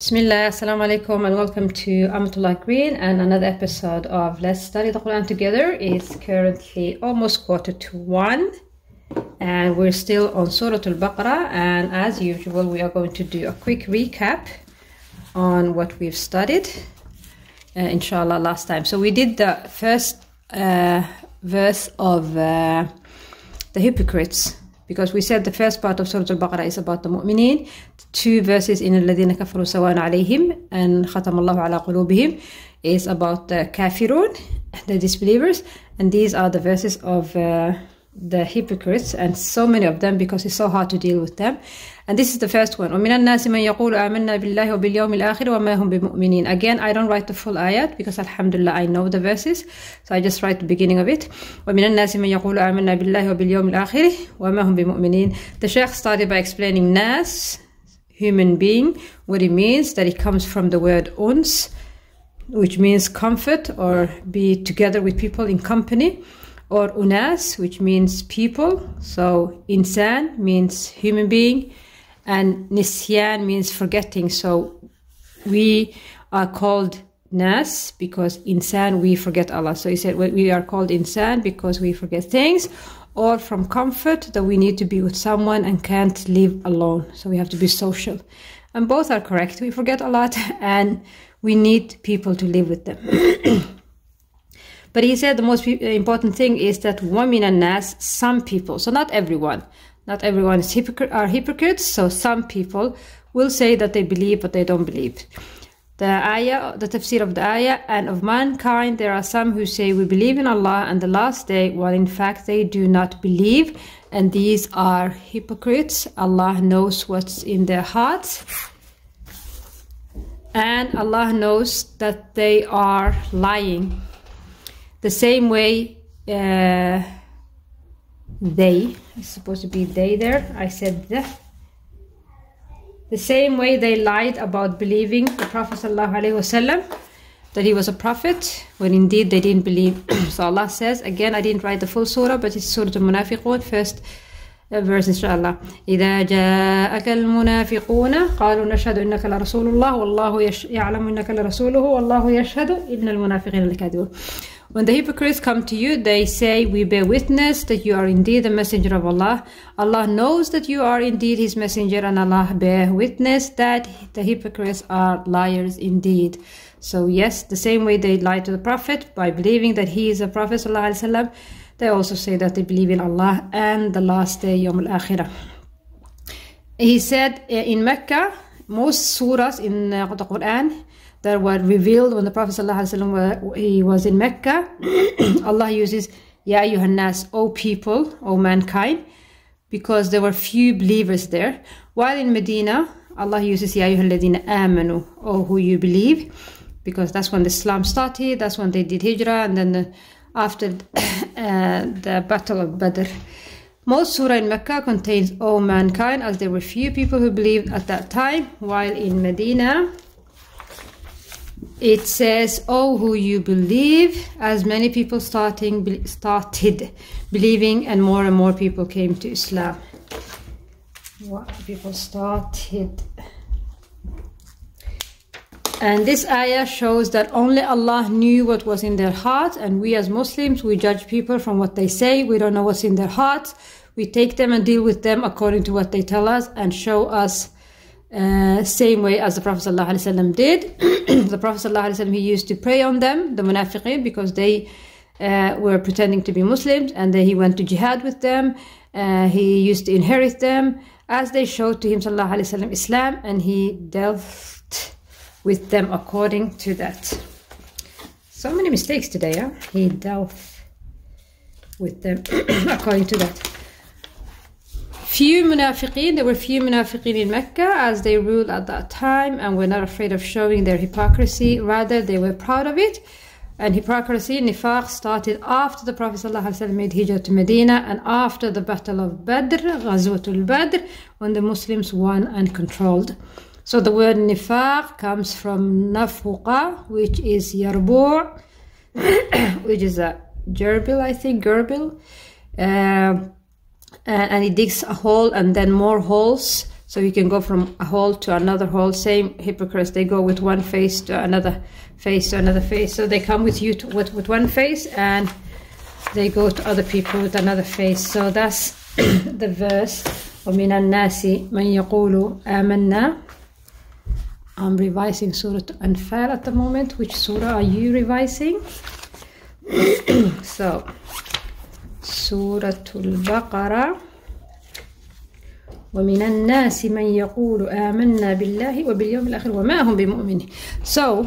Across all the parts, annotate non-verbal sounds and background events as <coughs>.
Bismillah, Assalamu alaikum, and welcome to Amatullah Green and another episode of Let's Study the Quran Together. It's currently almost quarter to one, and we're still on Surah Al Baqarah. And as usual, we are going to do a quick recap on what we've studied, uh, inshallah, last time. So we did the first uh, verse of uh, the hypocrites because we said the first part of Surah Al-Baqarah is about the mu'mineen. Two verses in الذين كفروا سواء عليهم and ختم الله على قلوبهم is about the kafirun, the disbelievers, and these are the verses of uh, the hypocrites and so many of them because it's so hard to deal with them. And this is the first one. ومن الناس من يقول آمنا بالله وباليوم الآخر وما هم بمؤمنين. Again, I don't write the full ayat because alhamdulillah I know the verses. So I just write the beginning of it. ومن الناس من يقول آمنا بالله وباليوم الآخر وما هم بمؤمنين. The Sheikh started by explaining nas, human being, what it means, that it comes from the word uns, which means comfort or be together with people in company or unas, which means people. So insan means human being, and nisyan means forgetting. So we are called nas because insan we forget Allah. So he said we are called insan because we forget things, or from comfort that we need to be with someone and can't live alone. So we have to be social, and both are correct. We forget a lot, <laughs> and we need people to live with them. <clears throat> But he said the most uh, important thing is that women and nas, some people, so not everyone, not everyone is hypocr- are hypocrites. So some people will say that they believe, but they don't believe. The ayah, the tafsir of the ayah, and of mankind, there are some who say we believe in Allah and the last day, while in fact they do not believe, and these are hypocrites. Allah knows what's in their hearts, and Allah knows that they are lying the same way uh, they it's supposed to be they there i said the the same way they lied about believing the prophet wasallam that he was a prophet when indeed they didn't believe <clears throat> so allah says again i didn't write the full surah but it's surah al-munafiqun first verse inshallah إذا جاءك المنافقون قالوا نشهد إنك لرسول الله والله يعلم إنك لرسوله والله يشهد إن المنافقين لكاذبون When the hypocrites come to you, they say, We bear witness that you are indeed the messenger of Allah. Allah knows that you are indeed His messenger, and Allah bear witness that the hypocrites are liars indeed. So, yes, the same way they lie to the Prophet by believing that he is a Prophet, وسلم, they also say that they believe in Allah and the last day, Yom al Akhirah. He said in Mecca, most surahs in the Quran, that were revealed when the Prophet ﷺ he was in Mecca. <clears throat> Allah uses Ya Yuhannas, O people, O mankind, because there were few believers there. While in Medina, Allah uses Ya Yuhalladina Amanu, O who you believe, because that's when the Islam started, that's when they did Hijrah, and then the, after <clears throat> uh, the Battle of Badr. Most surah in Mecca contains O mankind, as there were few people who believed at that time, while in Medina, it says, "Oh, who you believe!" As many people starting started believing, and more and more people came to Islam. What people started, and this ayah shows that only Allah knew what was in their heart, and we as Muslims we judge people from what they say. We don't know what's in their hearts. We take them and deal with them according to what they tell us and show us uh, same way as the Prophet ﷺ did. <clears throat> the Prophet ﷺ, he used to pray on them, the munafiqeen, because they uh, were pretending to be Muslims, and then he went to jihad with them. Uh, he used to inherit them as they showed to him ﷺ, Islam, and he dealt with them according to that. So many mistakes today, huh? He dealt with them <clears throat> according to that few munafiqeen, there were few munafiqeen in Mecca as they ruled at that time and were not afraid of showing their hypocrisy. Rather, they were proud of it. And hypocrisy, nifaq, started after the Prophet ﷺ made hijrah to Medina and after the Battle of Badr, Ghazwatul Badr, when the Muslims won and controlled. So the word nifaq comes from nafuqa, which is yarbu', <coughs> which is a gerbil, I think, gerbil. Uh, and he digs a hole and then more holes So you can go from a hole to another hole. Same hypocrites, they go with one face to another face to another face. So they come with you to, with, with one face and they go to other people with another face. So that's <coughs> the verse. ومن الناس من يقول آمنا I'm revising Surah Anfal at the moment. Which surah are you revising? <coughs> so, Surah Al-Baqarah. ومن الناس من يقول آمنا بالله وباليوم الآخر وما هم بمؤمنين. So,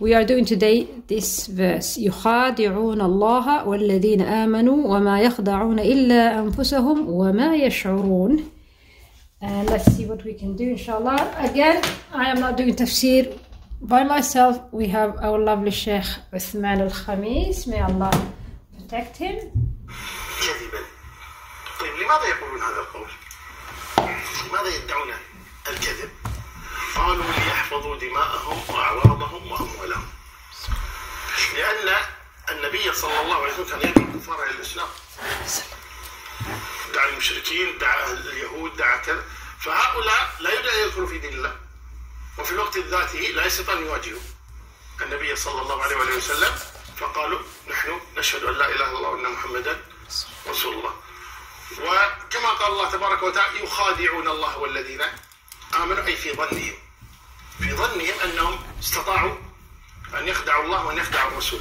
we are doing today this verse. يخادعون الله والذين آمنوا وما يخدعون إلا أنفسهم وما يشعرون. And let's see what we can do, inshallah. Again, I am not doing tafsir by myself. We have our lovely Sheikh Uthman al Khamis. May Allah protect him. كذبا طيب لماذا يقولون هذا القول؟ لماذا يدعون الكذب؟ قالوا ليحفظوا دماءهم وأعراضهم وأموالهم. لأن النبي صلى الله عليه وسلم كان يدعو الكفار إلى الإسلام. دعا المشركين دعا اليهود دعا كذا فهؤلاء لا أن يدخلوا في دين الله. وفي الوقت ذاته لا يستطيع أن يواجهوا النبي صلى الله عليه وسلم فقالوا نحن نشهد أن لا إله إلا الله وأن محمدا رسول الله. وكما قال الله تبارك وتعالى يخادعون الله والذين آمنوا أي في ظنهم. في ظنهم أنهم استطاعوا أن يخدعوا الله وأن يخدعوا الرسول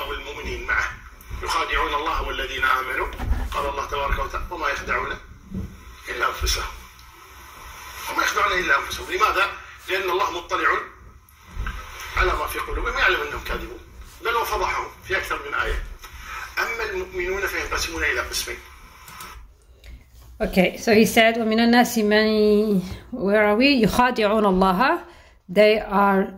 أو المؤمنين معه. يخادعون الله والذين آمنوا قال الله تبارك وتعالى وما يخدعون إلا أنفسهم. وما يخدعون إلا أنفسهم، لماذا؟ لأن الله مطلع على ما في قلوبهم يعلم أنهم كاذبون. بل وفضحهم في أكثر من إيه. اما المؤمنون فينقسمون إلى قسمين. Okay, so he said, وَمِنَ النَّاسِ مَنْ Where are we? يُخَادِعُونَ اللَّهَ They are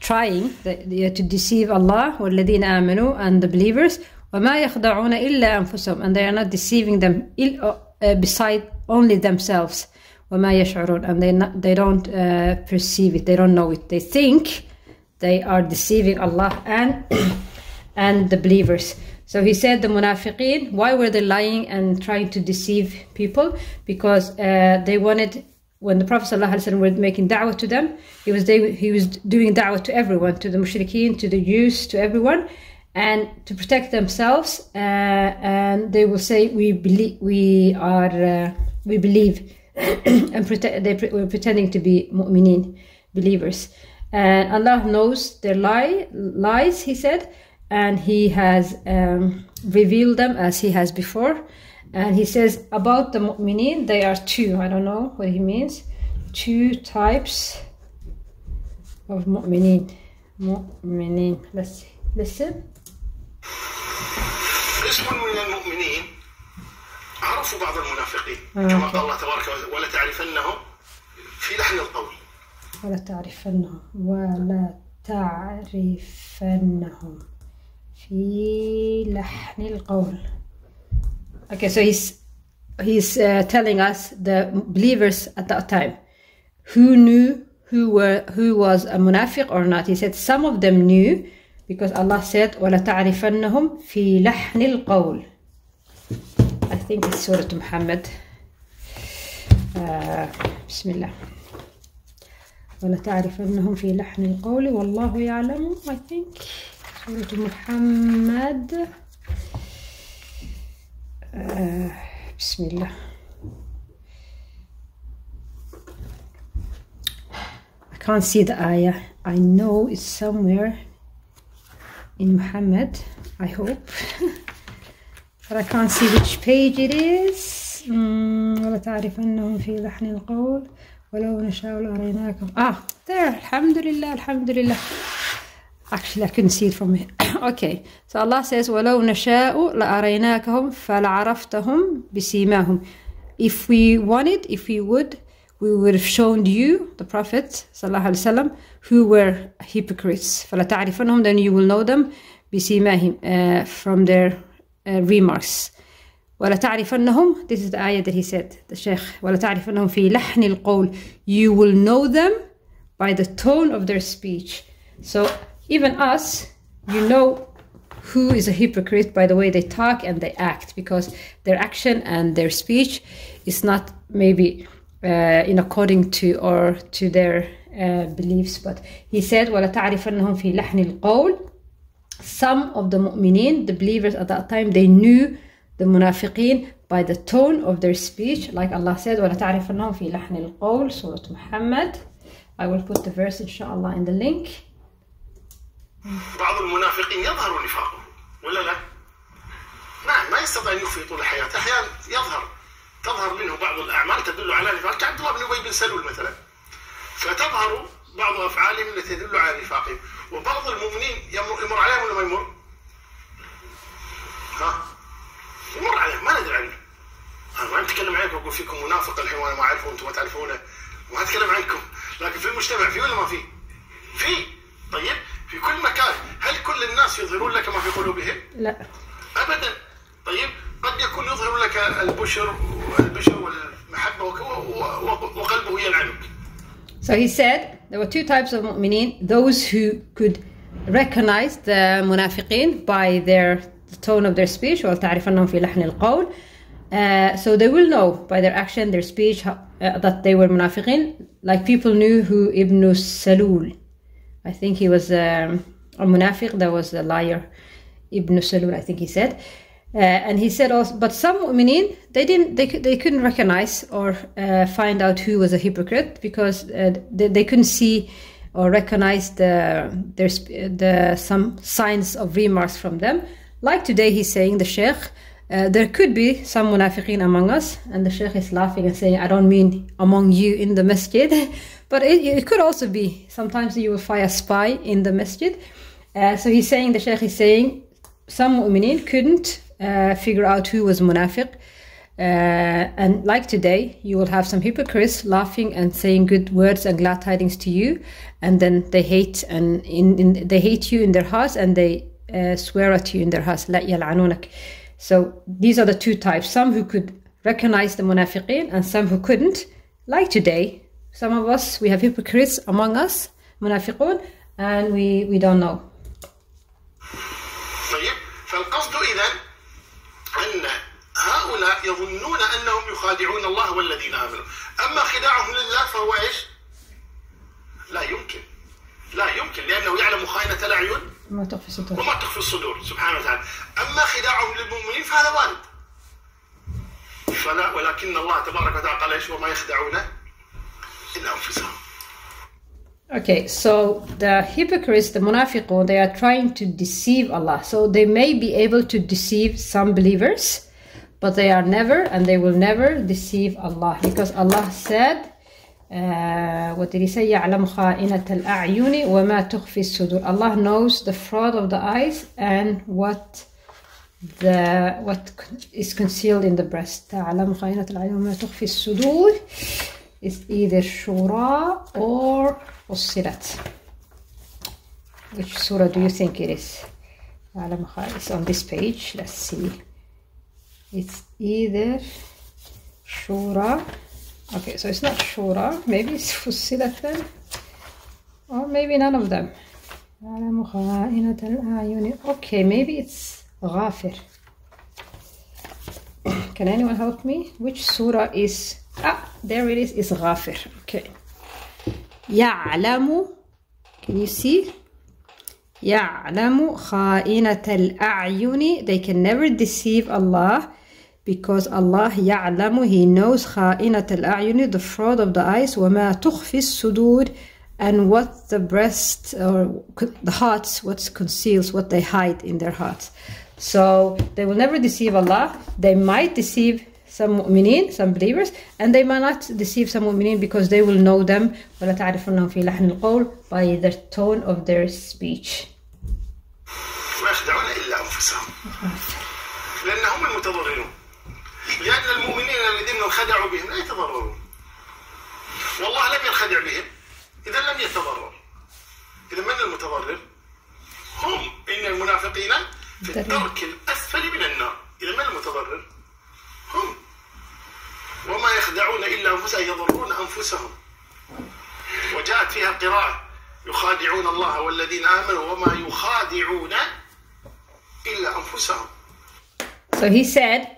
trying to deceive Allah وَالَّذِينَ آمَنُوا and the believers وَمَا يَخْدَعُونَ إِلَّا أَنفُسَهُم And they are not deceiving them uh, beside only themselves وَمَا يَشْعُرُونَ And they, not, they don't uh, perceive it, they don't know it. They think they are deceiving Allah and, <clears throat> and the believers. So he said the munafiqeen, why were they lying and trying to deceive people? Because uh, they wanted, when the Prophet ﷺ was making da'wah to them, he was, they, he was doing da'wah to everyone, to the mushrikeen, to the Jews, to everyone, and to protect themselves. Uh, and they will say, we believe, we are, uh, we believe, <clears throat> and prete- they pre- were pretending to be mu'mineen, believers. And Allah knows their lie, lies, he said, and he has um, revealed them as he has before. And he says about the mu'minin, they are two. I don't know what he means. Two types of mu'minin. Mu'minin. Let's listen. قسم من المؤمنين عرفوا بعض المنافقين كما قال الله تبارك وتعالى ولا تعرفنهم في لحن القول ولا تعرفنهم ولا تعرفنهم في لحن القول. Okay, so he's he's uh, telling us the believers at that time who knew who were who was a munafiq or not. He said some of them knew because Allah said ولا تعرفنهم في لحن القول. I think it's Surah Muhammad. Uh, بسم الله. ولا تعرفنهم في لحن القول والله يعلم I think سورة محمد آه بسم الله I can't see the ayah I know it's somewhere in Muhammad I hope but I can't see which page it is ولا تعرفنهم في لحن القول ولو نشاء لأريناكم ah there الحمد لله الحمد لله Actually, I couldn't see it from here. okay, so Allah says, وَلَوْ نَشَاءُ لَأَرَيْنَاكَهُمْ فَلَعَرَفْتَهُمْ بِسِيمَاهُمْ If we wanted, if we would, we would have shown you, the Prophet وسلم, who were hypocrites. فَلَتَعْرِفَنْهُمْ Then you will know them بِسِيمَاهِمْ uh, from their uh, remarks. وَلَتَعْرِفَنَّهُمْ This is the ayah that he said, the Shaykh. وَلَتَعْرِفَنَّهُمْ فِي لَحْنِ الْقَوْلِ You will know them by the tone of their speech. So even us, you know who is a hypocrite by the way they talk and they act because their action and their speech is not maybe uh, in according to or to their uh, beliefs. But he said, وَلَتَعْرِفَنَّهُمْ فِي لَحْنِ الْقَوْلِ Some of the mu'mineen, the believers at that time, they knew the munafiqeen by the tone of their speech. Like Allah said, وَلَتَعْرِفَنَّهُمْ فِي لَحْنِ الْقَوْلِ Surah Muhammad. I will put the verse inshallah in the link. بعض المنافقين يظهر نفاقه ولا لا؟ نعم ما يستطيع أن يخفي طول حياته أحيانا يظهر تظهر منه بعض الأعمال تدل على نفاق كعبد الله بن أبي بن سلول مثلا فتظهر بعض أفعالهم التي تدل على نفاقهم وبعض المؤمنين يمر عليهم ولا ما يمر؟ ها؟ يمر عليهم ما ندري عنه أنا واقول فيكم منافق الحين وأنا ما أعرفه وأنتم ما تعرفونه. ما أتكلم عنكم. لكن في المجتمع في ولا ما في؟ في. طيب في كل مكان. هل كل الناس يظهرون لك ما في قلوبهم؟ لا. ابدا. طيب قد يكون يظهر لك البشر والبشر والمحبة وقلبه يلعنك. So he said there were two types of mu'mineen. Those who could recognize the munafiqeen by their the tone of their speech. وَلْتَعْرِفَنَّهُمْ فِي لَحْنِ الْقَوْلِ. Uh, so they will know by their action, their speech, uh, that they were munafiqeen. Like people knew who Ibn Salul. I think he was um, a munafiq, that was a liar. Ibn Salul, I think he said. Uh, and he said also, but some mu'mineen, they didn't, they, they couldn't recognize or uh, find out who was a hypocrite because uh, they, they couldn't see or recognize the their the some signs of remarks from them. Like today, he's saying the sheikh. Uh, there could be some munafiqeen among us, and the sheikh is laughing and saying, "I don't mean among you in the masjid, <laughs> but it, it could also be. Sometimes you will find a spy in the masjid." Uh, so he's saying the sheikh is saying some mu'mineen couldn't uh, figure out who was munafiq. Uh, and like today, you will have some hypocrites laughing and saying good words and glad tidings to you, and then they hate and in, in they hate you in their hearts and they uh, swear at you in their hearts. لا يلعنونك. So these are the two types: some who could recognize the munafiqeen and some who couldn't. Like today, some of us we have hypocrites among us, munafiqun, and we we don't know. طيب فالقصد اذا ان هؤلاء يظنون انهم يخادعون الله والذين امنوا اما خداعهم لله فهو ايش؟ لا يمكن لا يمكن لانه يعلم خائنه الاعين ما تخفي صدور. وما تخفي الصدور سبحانه وتعالى اما خداعهم للمؤمنين فهذا وارد فلا ولكن الله تبارك وتعالى قال ايش وما يخدعون الا انفسهم Okay, so the hypocrites, the munafiqun, they are trying to deceive Allah. So they may be able to deceive some believers, but they are never and they will never deceive Allah because Allah said, uh, what did He say? يعلم خائنة الأعين وما تخفي الصدور. Allah knows the fraud of the eyes and what the what is concealed in the breast. تعلم خائنة وما تخفي الصدور is either Shura or Fussilat. Which surah do you think it is? Kha- It's on this page. Let's see. It's either Shura. Okay, so it's not Shura. Maybe it's Fussilat then. Or maybe none of them. أعلم خائنة الأعين. Okay, maybe it's Ghafir. Can anyone help me? Which surah is ah there it is is Ghafir. Okay. يعلم Can you see? يعلم خائنة الأعين They can never deceive Allah because Allah يعلم He knows خائنة الأعين the fraud of the eyes وما تخفي الصدور and what the breast or the hearts what conceals what they hide in their hearts so they will never deceive Allah they might deceive some mu'mineen, some believers, and they might not deceive some mu'mineen because they will know them ولا تعرفنهم في لحن القول by the tone of their speech. ما يخدعون الا انفسهم لان هم المتضررون لأن المؤمنين الذين انخدعوا بهم لا يتضررون. والله لم ينخدع بهم إذا لم يتضرر. إذا من المتضرر؟ هم. إن المنافقين في الدرك الأسفل من النار. إذا من المتضرر؟ هم. وما يخدعون إلا انفسهم يضرون أنفسهم. وجاءت فيها قراءه يخادعون الله والذين آمنوا وما يخادعون إلا أنفسهم. So he said,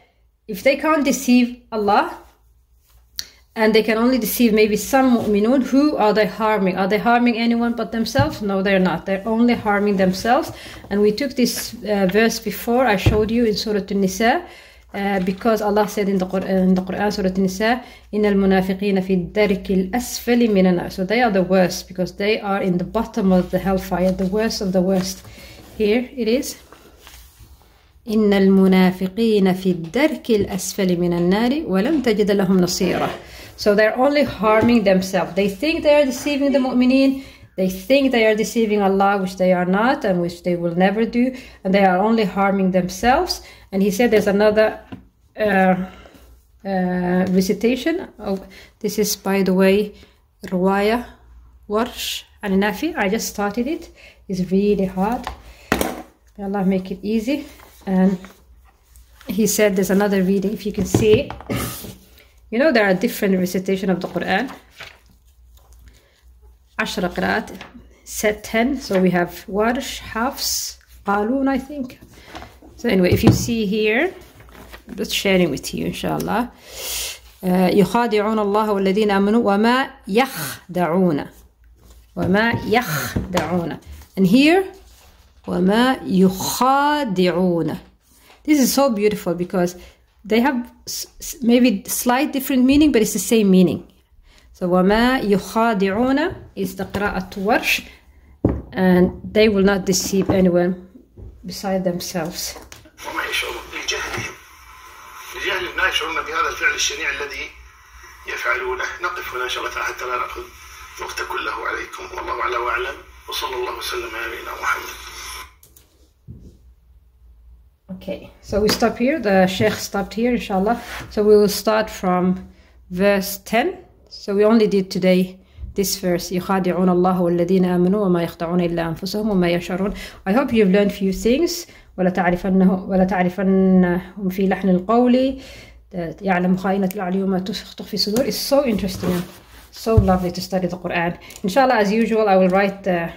if they can't deceive Allah and they can only deceive maybe some mu'minun. Who are they harming? Are they harming anyone but themselves? No, they're not. They're only harming themselves. And we took this uh, verse before. I showed you in Surah An-Nisa. Uh, because Allah said in the Quran, in the Quran Surah An-Nisa, إِنَّ الْمُنَافِقِينَ فِي الدَّرِكِ الْأَسْفَلِ مِنَ النَّارِ So they are the worst because they are in the bottom of the hellfire, the worst of the worst. Here it is. إن المنافقين في الدرك الأسفل من النار ولم تجد لهم نصيرا So they're only harming themselves. They think they are deceiving the mu'mineen. They think they are deceiving Allah, which they are not, and which they will never do. And they are only harming themselves. And he said there's another uh, uh, recitation. Of, this is, by the way, Ruwaya Warsh and Nafi. I just started it. It's really hard. May Allah make it easy. And he said there's another reading, if you can see it. You know, there are different recitation of the Quran. عشرة قراءات set 10 so we have Warsh, Hafs, Qalun I think so anyway if you see here I'm just sharing with you inshallah uh, يخادعون الله والذين آمنوا وما يخدعون وما يخدعون and here وما يخادعون this is so beautiful because they have maybe slight different meaning but it's the same meaning so وما يخادعون is the قراءة ورش and they will not deceive anyone beside themselves وما يشعرون لجهلهم لجهلهم لا يشعرون بهذا الفعل الشنيع الذي يفعلونه نقف هنا ان شاء الله تعالى حتى لا ناخذ الوقت كله عليكم والله اعلى واعلم وصلى الله وسلم على نبينا محمد Okay, so we stop here. The Sheikh stopped here, inshallah. So we will start from verse 10. So we only did today this verse. يخادعون الله والذين آمنوا وما يخدعون إلا أنفسهم وما يشعرون. I hope you've learned few things. ولا تعرفنه ولا تعرفنهم في لحن القول يعلم خائنة الأعين وما تخفي الصدور. It's so interesting and so lovely to study the Quran. Inshallah, as usual, I will write the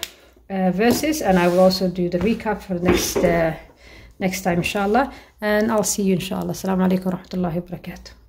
uh, verses and I will also do the recap for the next. Uh, next time inshallah and I'll see you inshallah. Assalamu alaikum wa rahmatullahi wa barakatuh.